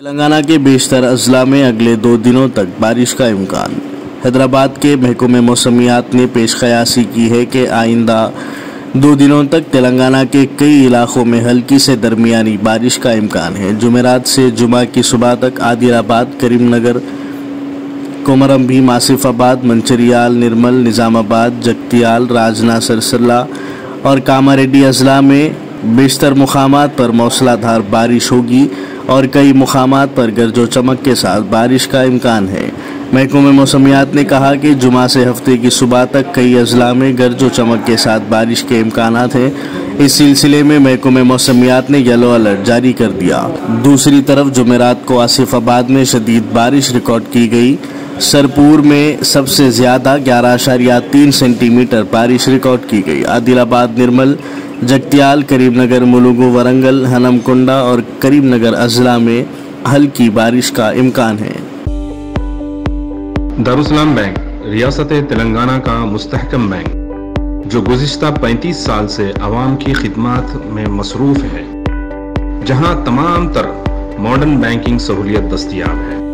तेलंगाना के बेशतर अजला में अगले दो दिनों तक बारिश का इम्कान। हैदराबाद के महकमे मौसमियात ने पेश कयासी की है कि आइंदा दो दिनों तक तेलंगाना के कई इलाकों में हल्की से दरमियानी बारिश का इम्कान है। जुमेरात से जुमा की सुबह तक आदिलाबाद, करीमनगर, कोमरम भी मासिफाबाद मंचरियाल, निर्मल, निज़ामाबाद, जगतियाल, राजना, सरसल्ला और कामारेड्डी अजला में बेशतर मकाम पर मौसलाधार बारिश होगी। और कई मुकाम पर गर्जो चमक के साथ बारिश का इम्कान है। महकमे मौसमियात ने कहा कि जुमा से हफ़्ते की सुबह तक कई अजला में गर्जो चमक के साथ बारिश के इम्कान हैं। इस सिलसिले में महकमे मौसमियात ने येलो अलर्ट जारी कर दिया। दूसरी तरफ़ जमेरात को आसिफाबाद में शदीद बारिश रिकॉर्ड की गई। सरपुर में सबसे ज़्यादा ग्यारह अशारिया तीन सेंटीमीटर बारिश रिकॉर्ड की गई। आदिलाबाद, निर्मल, जगतियाल, करीमनगर, मुलुगु, वरंगल, हनमकुंडा और करीमनगर अजला में हल्की बारिश का इम्कान है। दारुसलाम बैंक, रियासत तेलंगाना का मुस्तकम बैंक, जो गुज्त 35 साल से आवाम की खिदमत में मसरूफ़ है, जहाँ तमाम तर मॉडर्न बैंकिंग सहूलियत दस्तियाब है।